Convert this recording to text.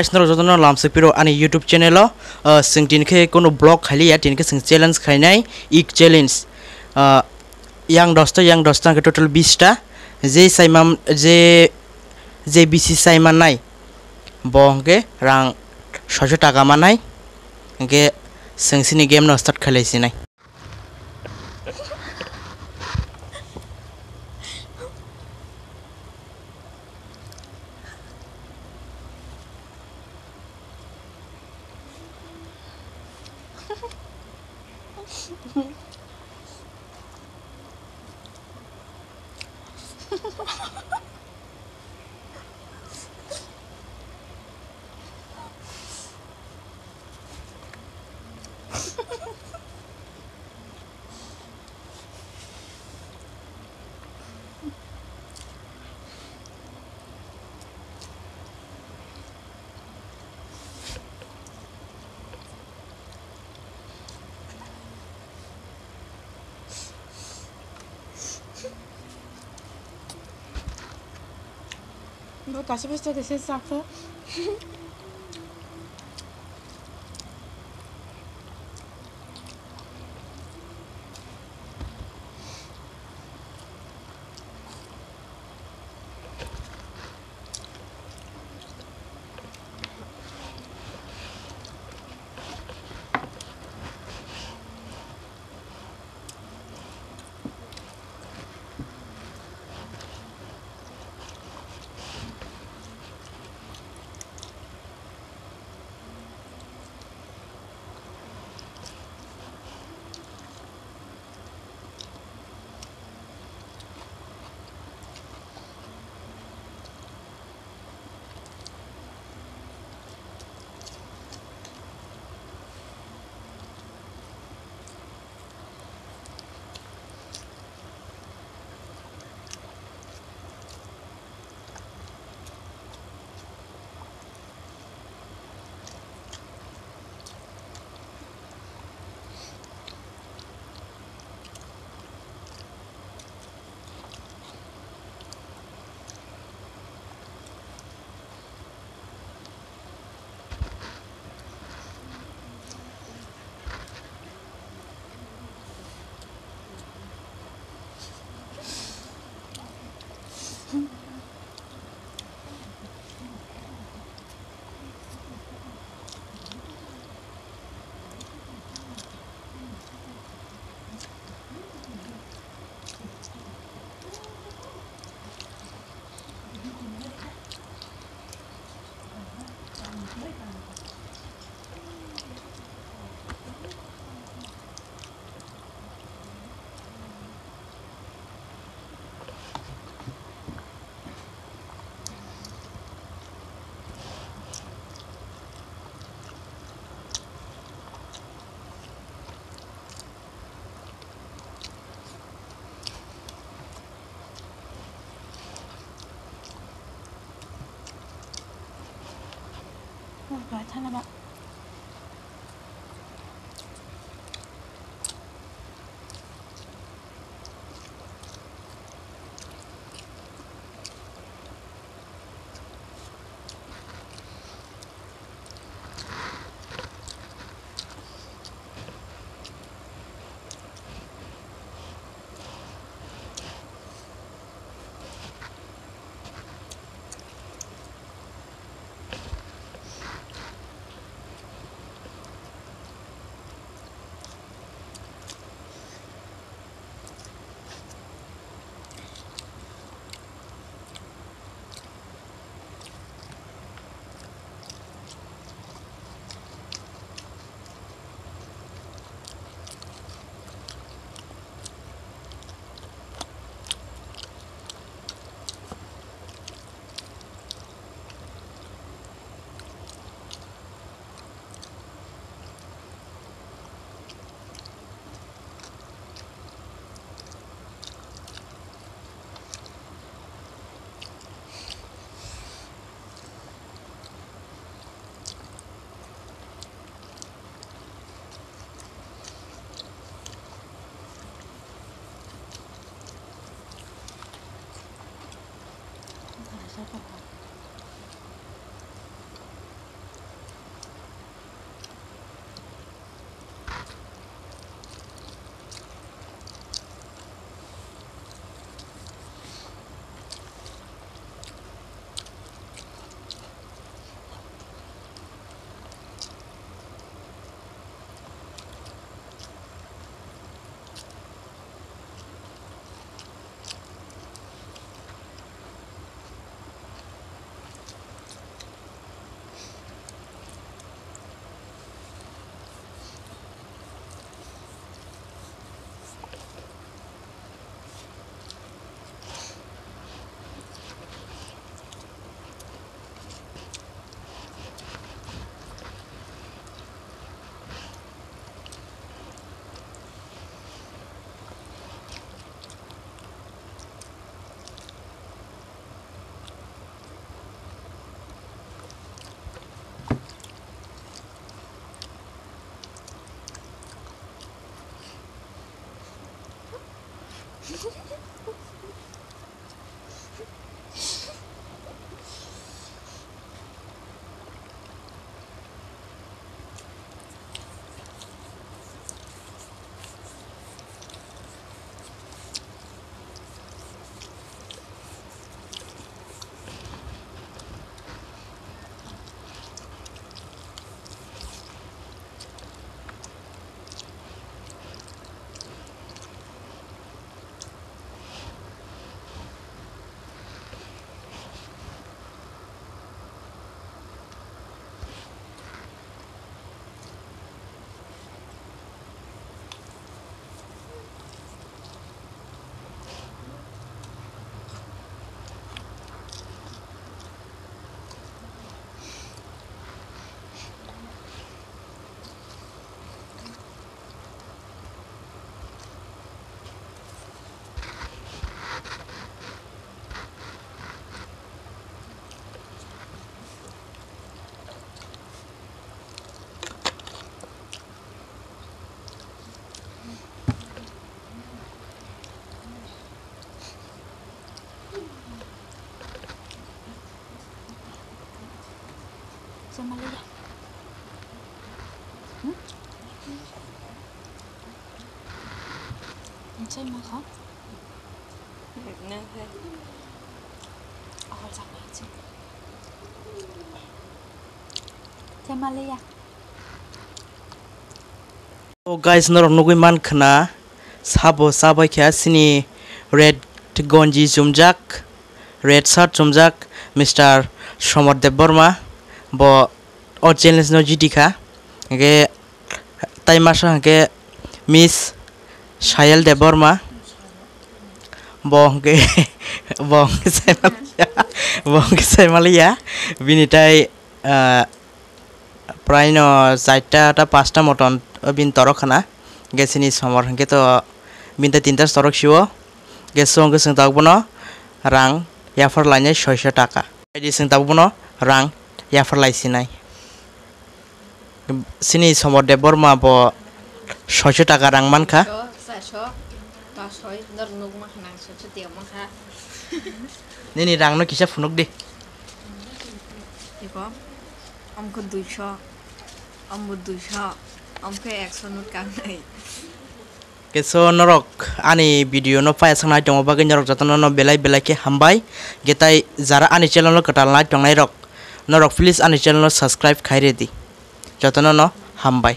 guys naro jodono lamse piro ani youtube channel o uh, sing tinke kono blog khaliya tinke sing challenge khainai ik challenge uh, yang dosta yang dosta ke total 20 টা যে সাইমাম যে যে BC Saiman নাই বংকে রাং ছশো টাকা মানাই গে সেংসিনি game ন start খেলাইছি নাই ます。Donc, à ce você está descendo, sabe? 来，拆了吧。Malia. Hmm? Anh xem mà khó. Nè, thế. Ờ, chắc là chứ. Sa Malia. Oh guys norok nugui mankana sabo sabai kya sini red gonji jumjak red shirt jumjak Mr. Somar Dev Burma bo o challenge no jidika ge tai masa ge Miss Shayal Dev Burma bo ge bo ge sai malia bo ge sai malia binitai uh, প্রায় ন চারটা পাঁচটা mutton বিন তরক খানা গেছিনি সমর হাঙ্কে তো বিনটা তিনটা তরক শিব গেছো সোং তাকবো রাং ইয়াফার লাইনে ছয়শো টাকা বায়দি সোং তাকবো রাং ya perlay sini. Sini semua debor ma bo, sosio takarang man kah? Nini rang no kisah funuk deh. Om om om ke kang nai. Norok ani video no pa esang na jong oba ke norok jatono no belai belai ke hambai, getai zara ani celon lo ketal na nai rok. নরক please আনি channel subscribe খাইরে দি যতন ন হামবাই